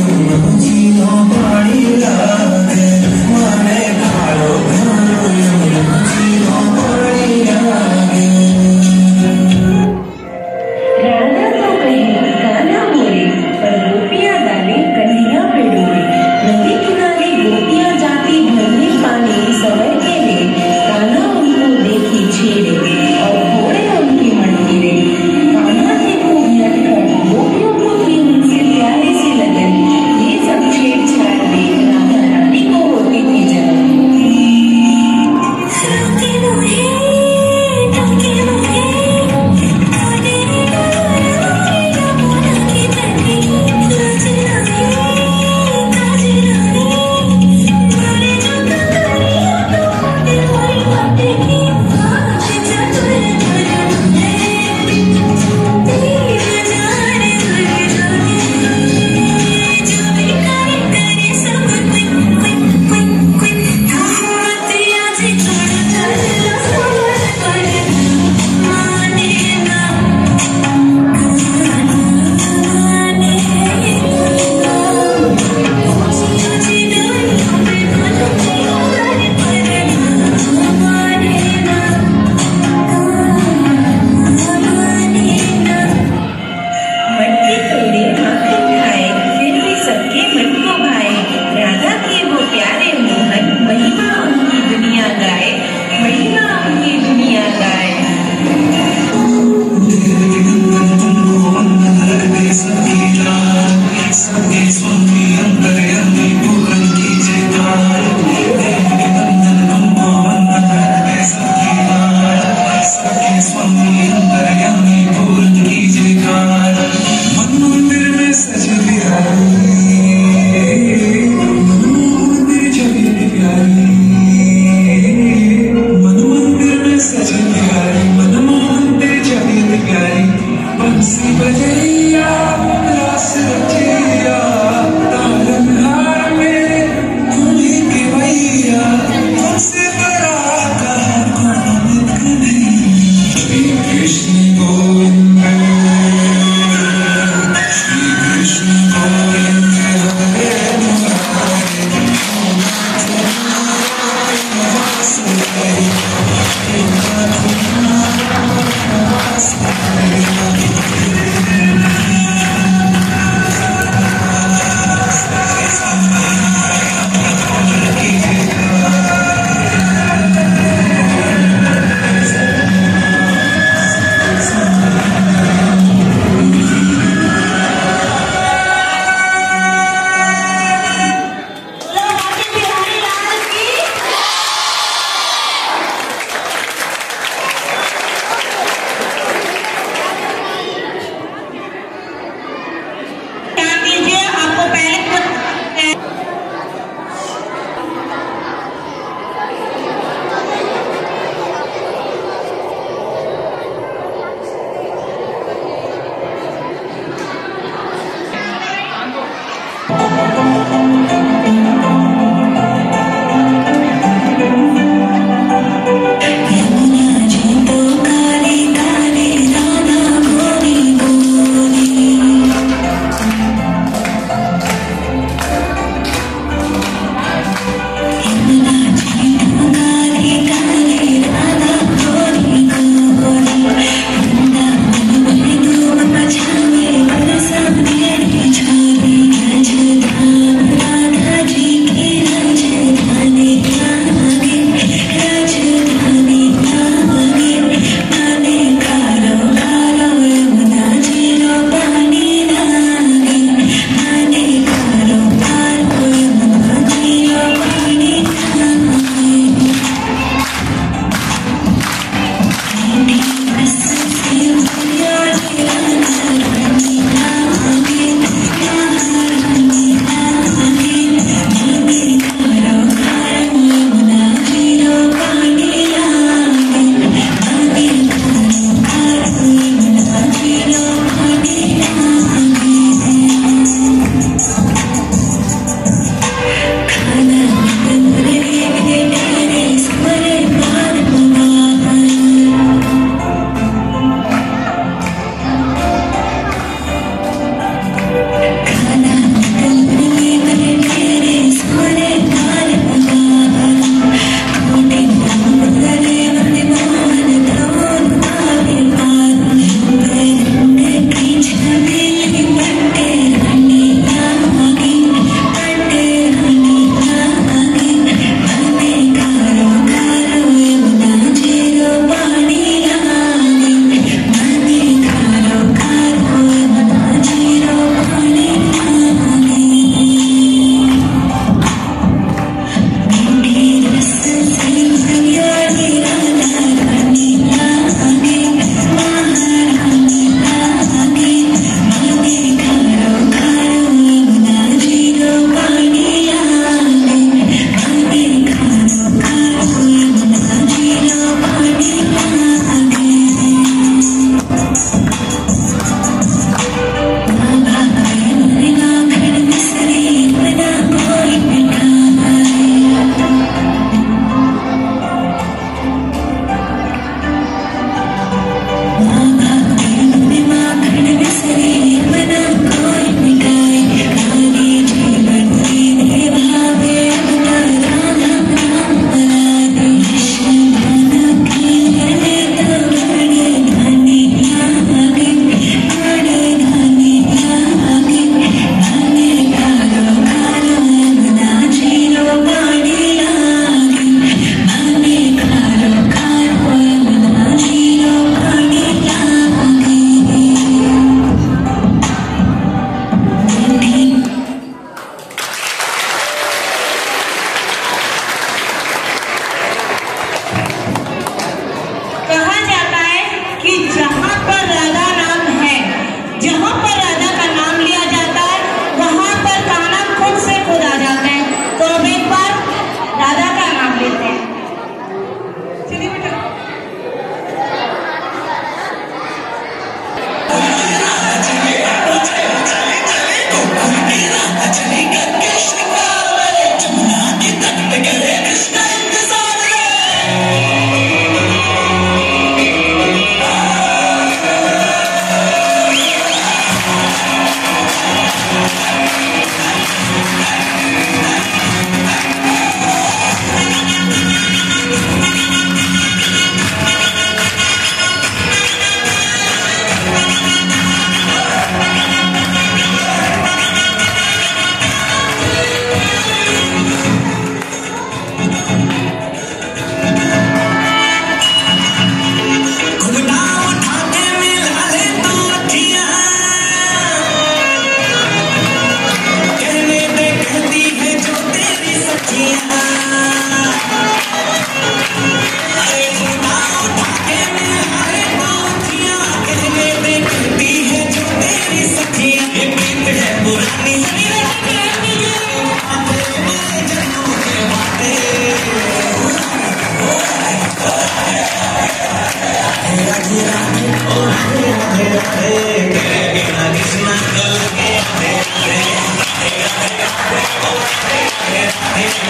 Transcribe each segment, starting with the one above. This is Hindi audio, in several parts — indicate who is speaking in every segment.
Speaker 1: in my Senhor.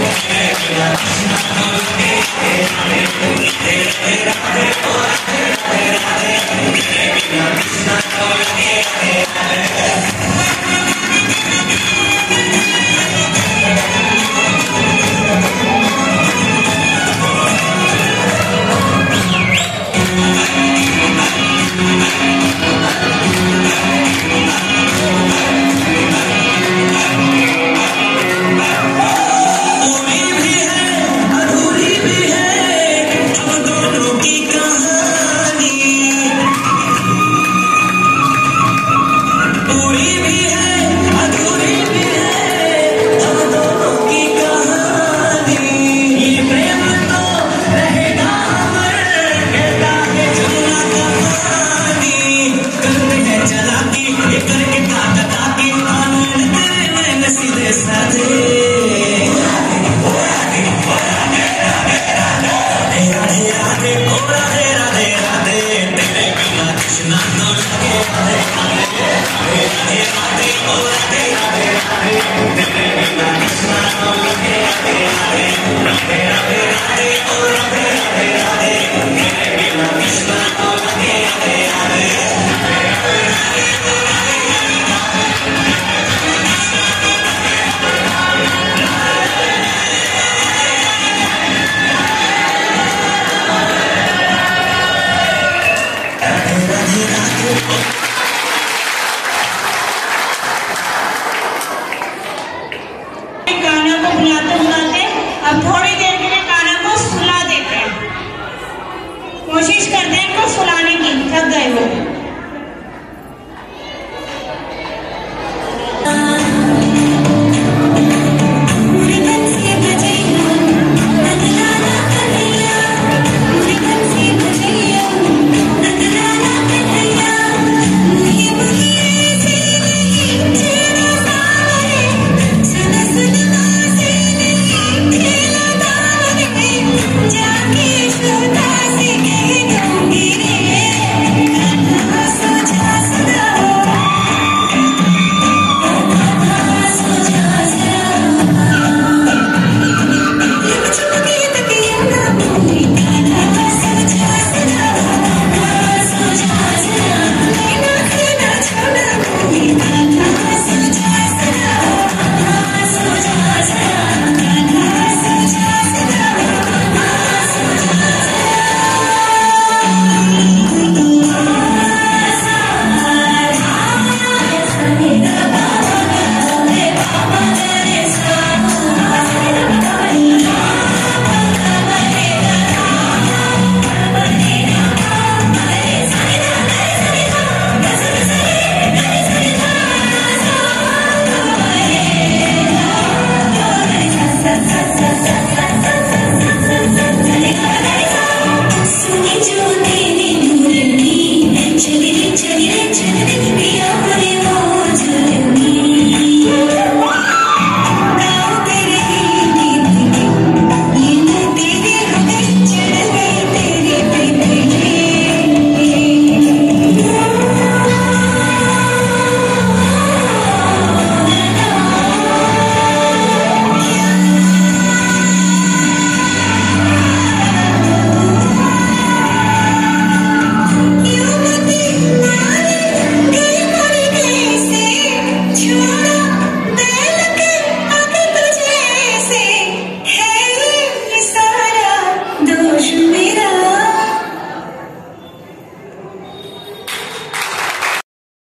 Speaker 1: Yeah. Thank you.
Speaker 2: थोड़ी देर के लिए काना को सुला देते हैं। कोशिश करते हैं इनको सुलाने की, थक गए वो।